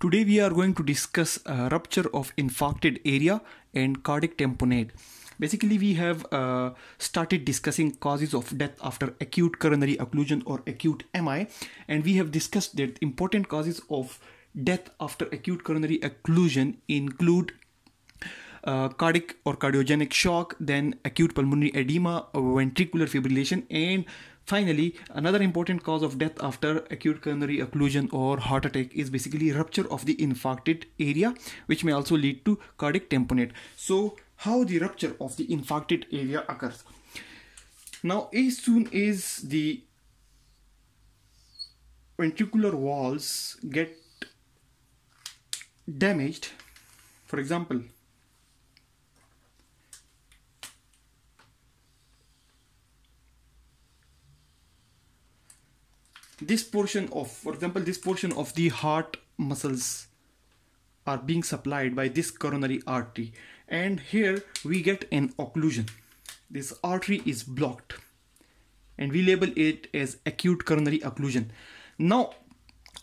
Today we are going to discuss uh, rupture of infarcted area and cardiac tamponade. Basically, we have uh, started discussing causes of death after acute coronary occlusion or acute MI, and we have discussed that important causes of death after acute coronary occlusion include uh, cardiac or cardiogenic shock, then acute pulmonary edema, ventricular fibrillation, and finally, another important cause of death after acute coronary occlusion or heart attack is basically rupture of the infarcted area, which may also lead to cardiac tamponade. So, how the rupture of the infarcted area occurs? Now, as soon as the ventricular walls get damaged, for example, this portion of for example this portion of the heart muscles are being supplied by this coronary artery. And here we get an occlusion. This artery is blocked. And we label it as acute coronary occlusion. Now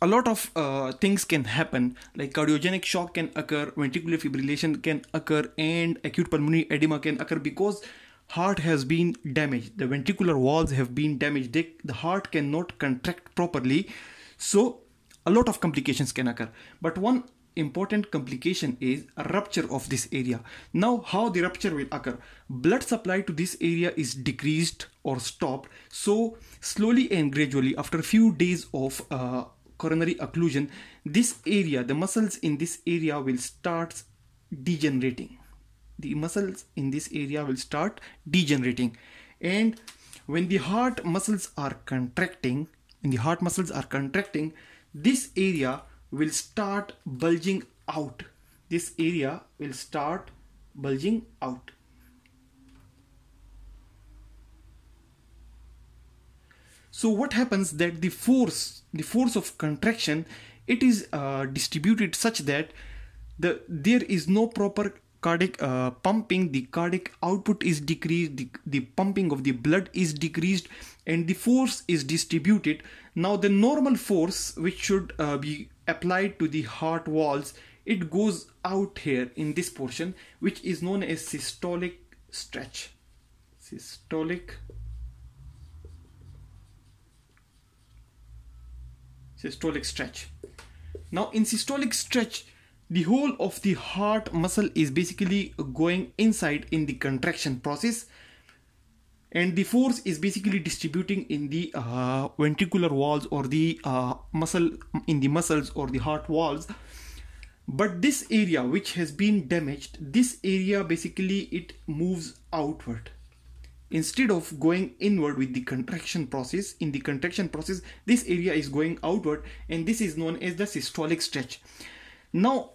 a lot of uh, things can happen. Like cardiogenic shock can occur ventricular fibrillation can occur and acute pulmonary edema can occur because heart has been damaged. The ventricular walls have been damaged. They, the heart cannot contract properly. So a lot of complications can occur. But one important complication is a rupture of this area. Now how the rupture will occur? Blood supply to this area is decreased or stopped. So slowly and gradually after a few days of uh, coronary occlusion this area the muscles in this area will start degenerating the muscles in this area will start degenerating. And when the heart muscles are contracting when the heart muscles are contracting this area will start bulging out. This area will start bulging out. So what happens that the force the force of contraction it is uh, distributed such that the there is no proper cardiac uh, pumping the cardiac output is decreased the, the pumping of the blood is decreased and the force is distributed. Now the normal force which should uh, be applied to the heart walls it goes out here in this portion which is known as systolic stretch. Systolic systolic stretch. Now in systolic stretch the whole of the heart muscle is basically going inside in the contraction process. And the force is basically distributing in the uh, ventricular walls or the uh, muscle in the muscles or the heart walls. But this area which has been damaged this area basically it moves outward. Instead of going inward with the contraction process in the contraction process this area is going outward and this is known as the systolic stretch. Now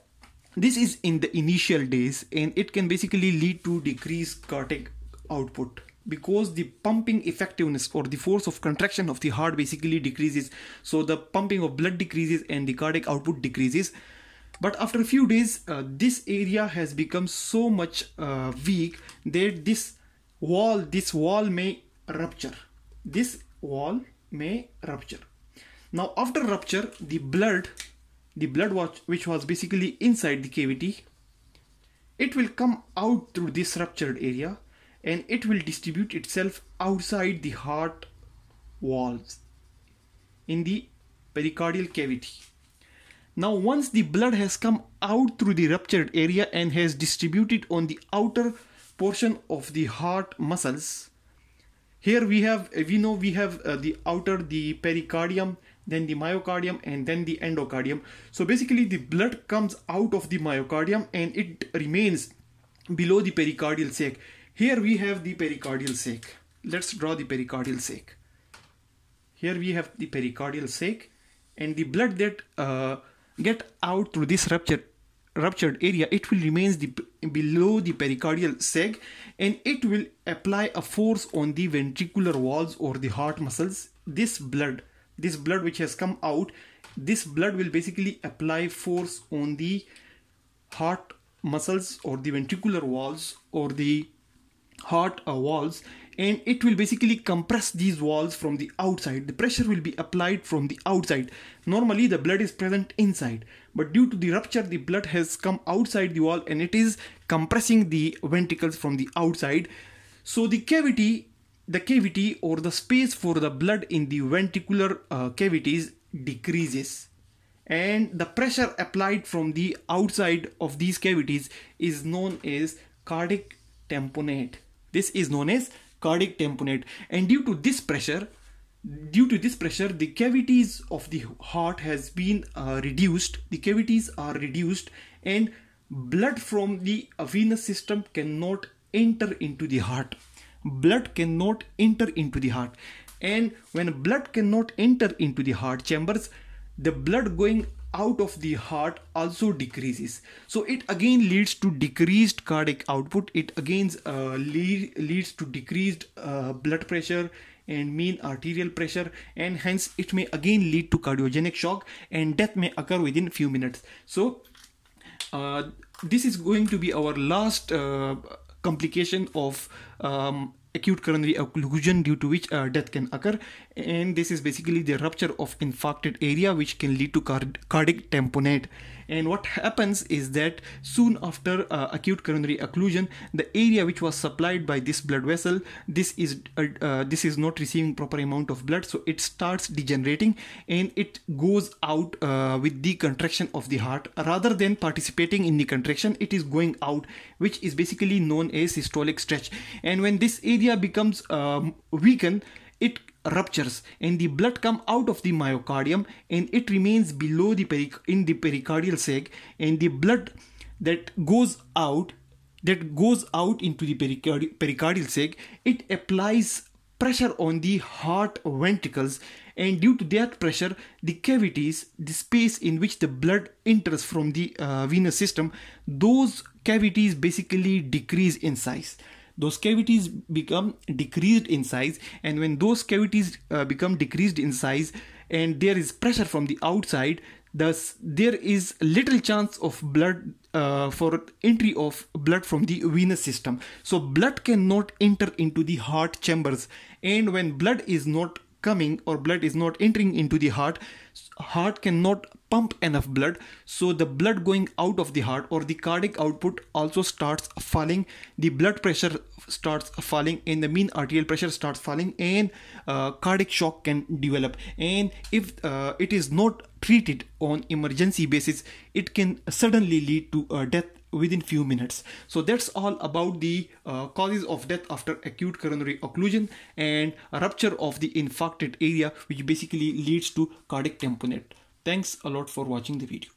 this is in the initial days and it can basically lead to decreased cardiac output. Because the pumping effectiveness or the force of contraction of the heart basically decreases so the pumping of blood decreases and the cardiac output decreases. But after a few days uh, this area has become so much uh, weak that this wall this wall may rupture. This wall may rupture. Now after rupture the blood the blood which was basically inside the cavity it will come out through this ruptured area and it will distribute itself outside the heart walls in the pericardial cavity. Now once the blood has come out through the ruptured area and has distributed on the outer portion of the heart muscles here we have we know we have uh, the outer the pericardium then the myocardium and then the endocardium. So basically the blood comes out of the myocardium and it remains below the pericardial sac. Here we have the pericardial sac. Let's draw the pericardial sac. Here we have the pericardial sac and the blood that uh, get out through this rupture ruptured area it will remains the, below the pericardial sac and it will apply a force on the ventricular walls or the heart muscles. This blood this blood which has come out this blood will basically apply force on the heart muscles or the ventricular walls or the heart uh, walls and it will basically compress these walls from the outside. The pressure will be applied from the outside. Normally the blood is present inside but due to the rupture the blood has come outside the wall and it is compressing the ventricles from the outside. So the cavity the cavity or the space for the blood in the ventricular uh, cavities decreases. And the pressure applied from the outside of these cavities is known as cardiac tamponade. This is known as cardiac tamponade. And due to this pressure due to this pressure the cavities of the heart has been uh, reduced. The cavities are reduced and blood from the venous system cannot enter into the heart blood cannot enter into the heart. And when blood cannot enter into the heart chambers the blood going out of the heart also decreases. So it again leads to decreased cardiac output. It again uh, lead, leads to decreased uh, blood pressure and mean arterial pressure. And hence it may again lead to cardiogenic shock and death may occur within few minutes. So uh, this is going to be our last uh, complication of um, acute coronary occlusion due to which uh, death can occur. And this is basically the rupture of infarcted area which can lead to card cardiac tamponade and what happens is that soon after uh, acute coronary occlusion the area which was supplied by this blood vessel this is uh, uh, this is not receiving proper amount of blood so it starts degenerating and it goes out uh, with the contraction of the heart. Rather than participating in the contraction it is going out which is basically known as systolic stretch. And when this area becomes um, weakened ruptures and the blood come out of the myocardium and it remains below the peric in the pericardial sac and the blood that goes out that goes out into the pericardi pericardial sac it applies pressure on the heart ventricles and due to that pressure the cavities the space in which the blood enters from the uh, venous system those cavities basically decrease in size those cavities become decreased in size and when those cavities uh, become decreased in size and there is pressure from the outside thus there is little chance of blood uh, for entry of blood from the venous system. So blood cannot enter into the heart chambers and when blood is not coming or blood is not entering into the heart heart cannot pump enough blood. So the blood going out of the heart or the cardiac output also starts falling. The blood pressure starts falling and the mean arterial pressure starts falling and uh, cardiac shock can develop. And if uh, it is not treated on emergency basis it can suddenly lead to uh, death within few minutes. So that's all about the uh, causes of death after acute coronary occlusion and rupture of the infarcted area which basically leads to cardiac tamponade thanks a lot for watching the video